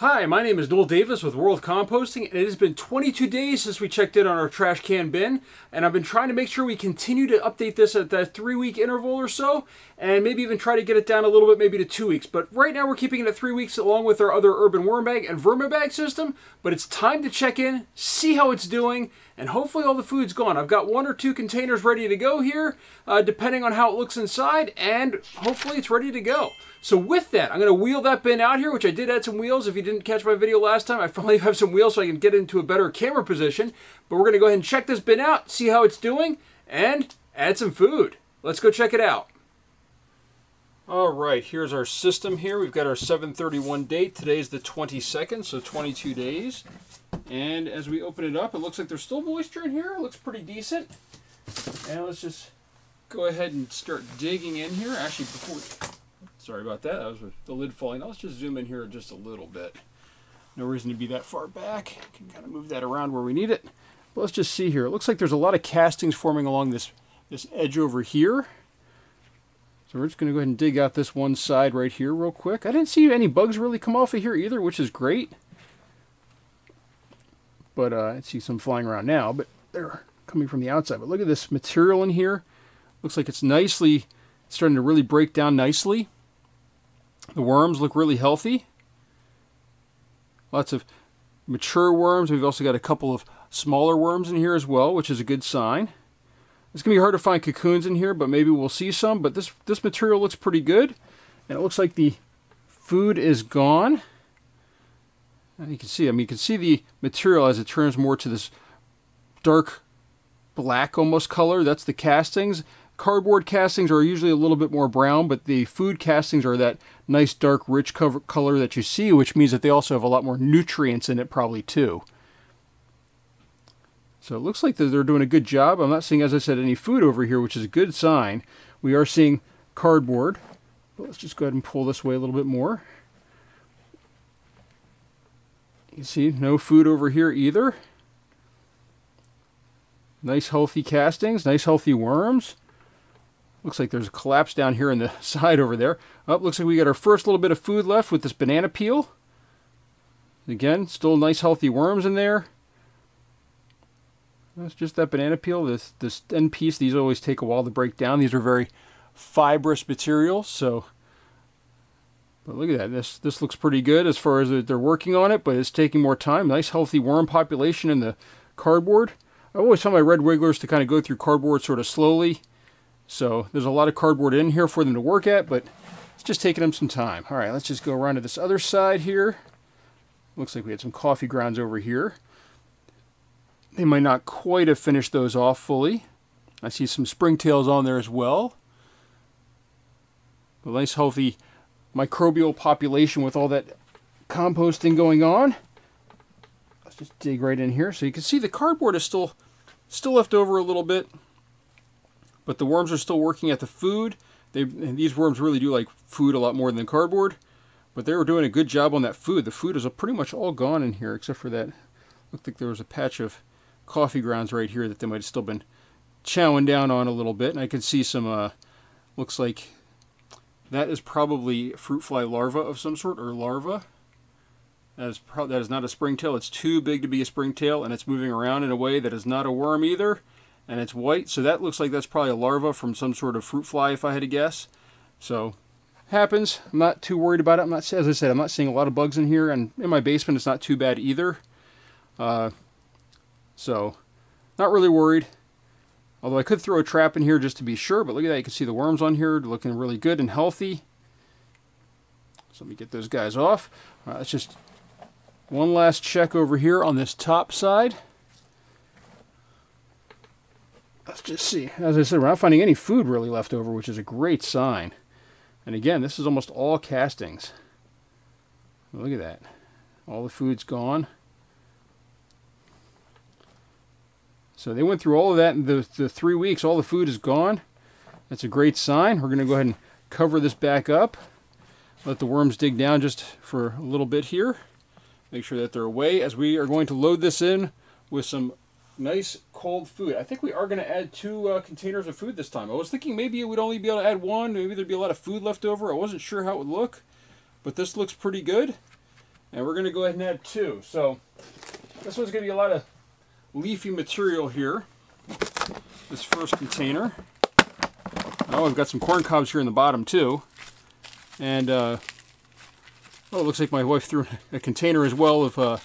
Hi, my name is Noel Davis with World Composting, and it has been 22 days since we checked in on our trash can bin, and I've been trying to make sure we continue to update this at that three week interval or so, and maybe even try to get it down a little bit, maybe to two weeks. But right now we're keeping it at three weeks along with our other urban worm bag and VermiBag system, but it's time to check in, see how it's doing, and hopefully all the food's gone. I've got one or two containers ready to go here, uh, depending on how it looks inside, and hopefully it's ready to go. So with that, I'm going to wheel that bin out here, which I did add some wheels. If you didn't catch my video last time, I finally have some wheels so I can get into a better camera position. But we're going to go ahead and check this bin out, see how it's doing, and add some food. Let's go check it out. All right, here's our system here. We've got our 731 date. Today's the 22nd, so 22 days. And as we open it up, it looks like there's still moisture in here. It looks pretty decent. And let's just go ahead and start digging in here. Actually, before Sorry about that. That was the lid falling. Let's just zoom in here just a little bit. No reason to be that far back. Can kind of move that around where we need it. But let's just see here. It looks like there's a lot of castings forming along this, this edge over here. So we're just going to go ahead and dig out this one side right here real quick. I didn't see any bugs really come off of here either, which is great. But uh, I see some flying around now, but they're coming from the outside. But look at this material in here. Looks like it's nicely starting to really break down nicely. The worms look really healthy. Lots of mature worms. We've also got a couple of smaller worms in here as well, which is a good sign. It's going to be hard to find cocoons in here, but maybe we'll see some. But this, this material looks pretty good. And it looks like the food is gone. And you can see, I mean, you can see the material as it turns more to this dark black almost color. That's the castings. Cardboard castings are usually a little bit more brown, but the food castings are that nice dark rich color that you see, which means that they also have a lot more nutrients in it probably too. So it looks like they're doing a good job. I'm not seeing, as I said, any food over here, which is a good sign. We are seeing cardboard. let's just go ahead and pull this way a little bit more. You see, no food over here either. Nice healthy castings, nice healthy worms. Looks like there's a collapse down here in the side over there. Up, oh, looks like we got our first little bit of food left with this banana peel. Again, still nice healthy worms in there. That's just that banana peel. This this end piece, these always take a while to break down. These are very fibrous material, so but look at that. This this looks pretty good as far as they're working on it, but it's taking more time. Nice healthy worm population in the cardboard. I always tell my red wigglers to kind of go through cardboard sort of slowly so there's a lot of cardboard in here for them to work at, but it's just taking them some time. All right, let's just go around to this other side here. Looks like we had some coffee grounds over here. They might not quite have finished those off fully. I see some springtails on there as well. A nice healthy microbial population with all that composting going on. Let's just dig right in here. So you can see the cardboard is still still left over a little bit but the worms are still working at the food. They these worms really do like food a lot more than cardboard, but they were doing a good job on that food. The food is pretty much all gone in here except for that. Looked like there was a patch of coffee grounds right here that they might have still been chowing down on a little bit, and I can see some. Uh, looks like that is probably fruit fly larva of some sort or larva. That is, that is not a springtail. It's too big to be a springtail, and it's moving around in a way that is not a worm either and it's white. So that looks like that's probably a larva from some sort of fruit fly, if I had to guess. So happens. I'm not too worried about it. I'm not, as I said, I'm not seeing a lot of bugs in here, and in my basement it's not too bad either. Uh, so not really worried. Although I could throw a trap in here just to be sure, but look at that. You can see the worms on here looking really good and healthy. So let me get those guys off. Right, let's just one last check over here on this top side let's just see. As I said, we're not finding any food really left over, which is a great sign. And again, this is almost all castings. Look at that. All the food's gone. So they went through all of that in the, the three weeks. All the food is gone. That's a great sign. We're going to go ahead and cover this back up. Let the worms dig down just for a little bit here. Make sure that they're away as we are going to load this in with some nice cold food. I think we are going to add two uh, containers of food this time. I was thinking maybe we'd only be able to add one. Maybe there'd be a lot of food left over. I wasn't sure how it would look, but this looks pretty good. And we're going to go ahead and add two. So this one's going to be a lot of leafy material here. This first container. Oh, we've got some corn cobs here in the bottom too. And, uh, oh, it looks like my wife threw a container as well of, uh,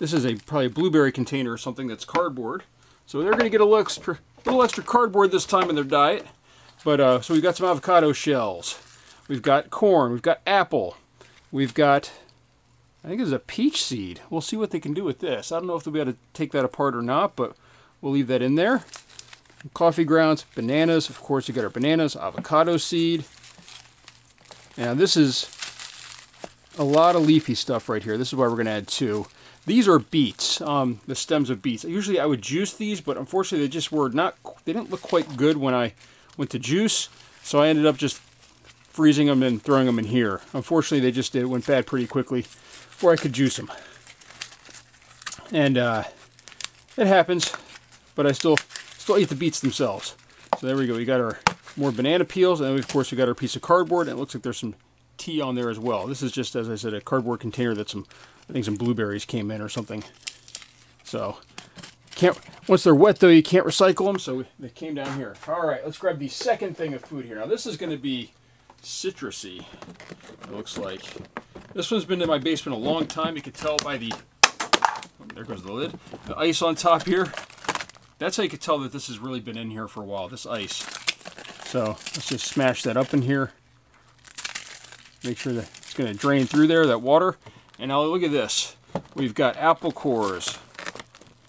this is a probably a blueberry container or something that's cardboard. So they're going to get a little extra, little extra cardboard this time in their diet. But, uh, so we've got some avocado shells. We've got corn. We've got apple. We've got, I think it's a peach seed. We'll see what they can do with this. I don't know if they'll be able to take that apart or not, but we'll leave that in there. Coffee grounds, bananas. Of course, we got our bananas, avocado seed. Now, this is a lot of leafy stuff right here. This is why we're going to add two. These are beets, um, the stems of beets. Usually I would juice these, but unfortunately they just were not, they didn't look quite good when I went to juice. So I ended up just freezing them and throwing them in here. Unfortunately they just did, went bad pretty quickly before I could juice them. And uh, it happens, but I still still eat the beets themselves. So there we go. We got our more banana peels, and then of course we got our piece of cardboard, and it looks like there's some tea on there as well. This is just, as I said, a cardboard container that some, I think some blueberries came in or something. So, can't, once they're wet though, you can't recycle them, so they came down here. All right, let's grab the second thing of food here. Now this is going to be citrusy, it looks like. This one's been in my basement a long time. You can tell by the, oh, there goes the lid, the ice on top here. That's how you can tell that this has really been in here for a while, this ice. So let's just smash that up in here. Make sure that it's going to drain through there, that water. And now look at this. We've got apple cores.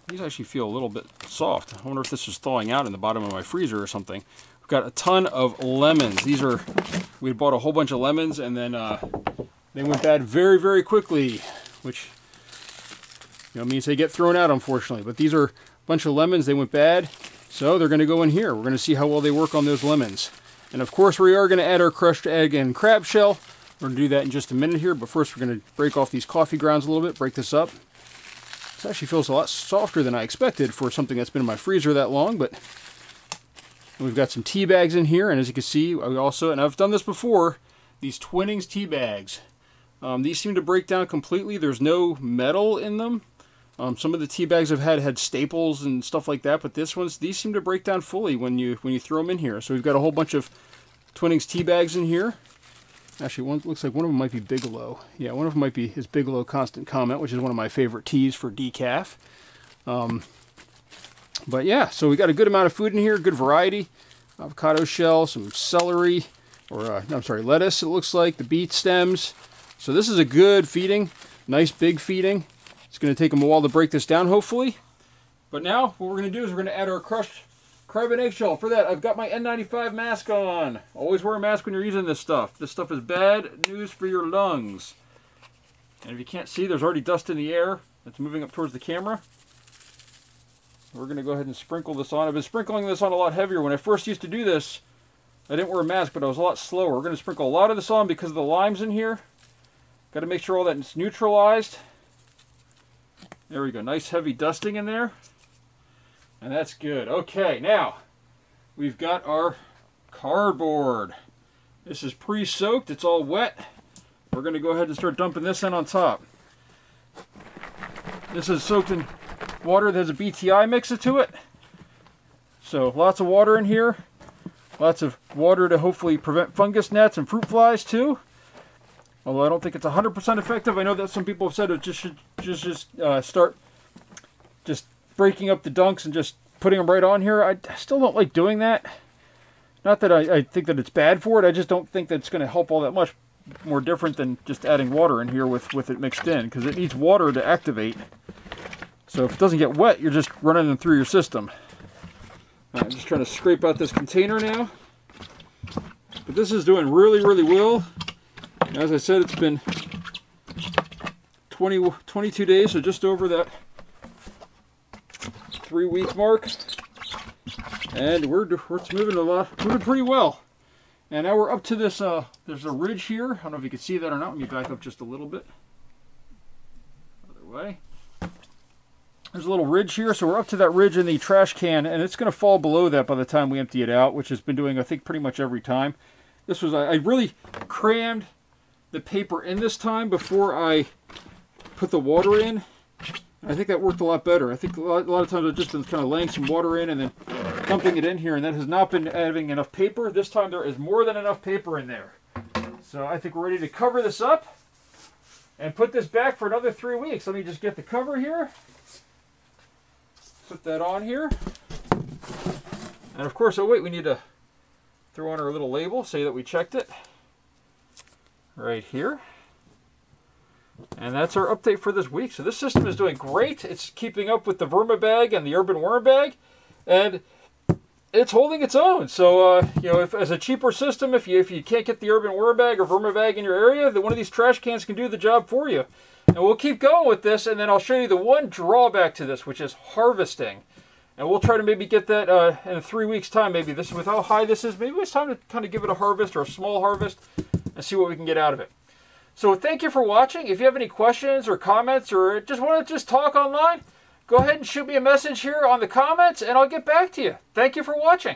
These actually feel a little bit soft. I wonder if this is thawing out in the bottom of my freezer or something. We've got a ton of lemons. These are, we bought a whole bunch of lemons and then uh, they went bad very, very quickly, which you know means they get thrown out, unfortunately. But these are a bunch of lemons. They went bad, so they're going to go in here. We're going to see how well they work on those lemons. And of course, we are going to add our crushed egg and crab shell. We're going to do that in just a minute here, but first we're going to break off these coffee grounds a little bit, break this up. This actually feels a lot softer than I expected for something that's been in my freezer that long, but we've got some tea bags in here, and as you can see, we also, and I've done this before, these Twinings tea bags. Um, these seem to break down completely. There's no metal in them. Um, some of the tea bags I've had had staples and stuff like that, but this one's these seem to break down fully when you when you throw them in here. So we've got a whole bunch of Twinings tea bags in here. Actually, one looks like one of them might be Bigelow. Yeah, one of them might be his Bigelow Constant Comment, which is one of my favorite teas for decaf. Um, but yeah, so we got a good amount of food in here, good variety. Avocado shell, some celery, or uh, I'm sorry, lettuce. It looks like the beet stems. So this is a good feeding, nice big feeding. It's going to take them a while to break this down, hopefully. But now, what we're going to do is we're going to add our crushed and eggshell. For that, I've got my N95 mask on. Always wear a mask when you're using this stuff. This stuff is bad news for your lungs. And if you can't see, there's already dust in the air. It's moving up towards the camera. We're going to go ahead and sprinkle this on. I've been sprinkling this on a lot heavier. When I first used to do this, I didn't wear a mask, but I was a lot slower. We're going to sprinkle a lot of this on because of the limes in here. Got to make sure all that is neutralized. There we go. Nice heavy dusting in there. And that's good. Okay, now we've got our cardboard. This is pre-soaked. It's all wet. We're going to go ahead and start dumping this in on top. This is soaked in water that has a BTI mixer to it. So lots of water in here. Lots of water to hopefully prevent fungus gnats and fruit flies too. Although I don't think it's 100% effective. I know that some people have said it just should just, just uh, start just breaking up the dunks and just putting them right on here. I still don't like doing that. Not that I, I think that it's bad for it. I just don't think that it's going to help all that much more different than just adding water in here with, with it mixed in because it needs water to activate. So if it doesn't get wet, you're just running them through your system. Right, I'm just trying to scrape out this container now. But this is doing really, really well. As I said, it's been 20, 22 days, so just over that three week mark. And we're, it's moving a lot, moving pretty well. And now we're up to this, uh, there's a ridge here. I don't know if you can see that or not. Let me back up just a little bit. Other way. There's a little ridge here, so we're up to that ridge in the trash can, and it's going to fall below that by the time we empty it out, which has been doing, I think, pretty much every time. This was, I really crammed the paper in this time before I put the water in. I think that worked a lot better. I think a lot, a lot of times I've just been kind of laying some water in and then dumping it in here, and that has not been having enough paper. This time there is more than enough paper in there. So I think we're ready to cover this up and put this back for another three weeks. Let me just get the cover here. Put that on here. And of course, oh wait, we need to throw on our little label, say that we checked it. Right here. And that's our update for this week. So this system is doing great. It's keeping up with the VermiBag and the Urban Worm Bag. And it's holding its own. So, uh, you know, if, as a cheaper system, if you if you can't get the Urban Worm Bag or VermiBag in your area, then one of these trash cans can do the job for you. And we'll keep going with this, and then I'll show you the one drawback to this, which is harvesting. And we'll try to maybe get that uh, in three weeks' time. Maybe this with how high this is. Maybe it's time to kind of give it a harvest or a small harvest and see what we can get out of it. So thank you for watching. If you have any questions or comments or just want to just talk online, go ahead and shoot me a message here on the comments and I'll get back to you. Thank you for watching.